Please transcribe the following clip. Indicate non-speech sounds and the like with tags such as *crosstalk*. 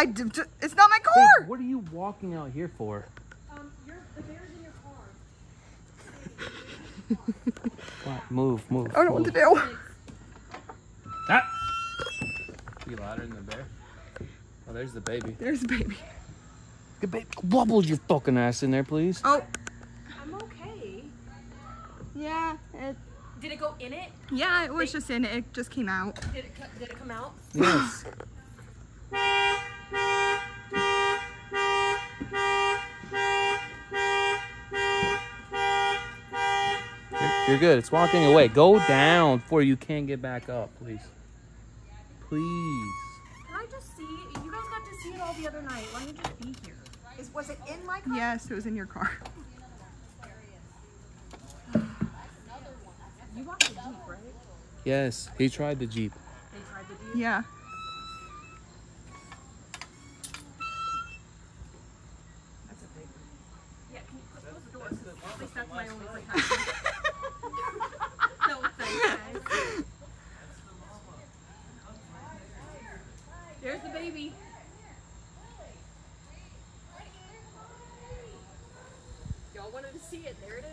I d- d- it's not my Babe, car. what are you walking out here for? Um, your, the bear's in your car. *laughs* What? Move, move. I don't know what to move. do. Ah! Be louder than the bear. Oh, there's the baby. There's the baby. The baby. Wobble your fucking ass in there, please. Oh, I'm okay. yeah. It, Did it go in it? yeah, it was just in it. It just came out. Did it, did it come out? Yes. *laughs* You're, you're good. It's walking away. Go down before you can't get back up, please. Please. Can I just see? You guys got to see it all the other night. Let me just be here. Is, was it in my car? Yes, it was in your car. *sighs* You got the Jeep, right? Yes, he tried the Jeep. They tried the Jeep. Yeah. That's a big Yeah, can you close the doors? At least that's my only There's the baby. Y'all wanted to see it. There it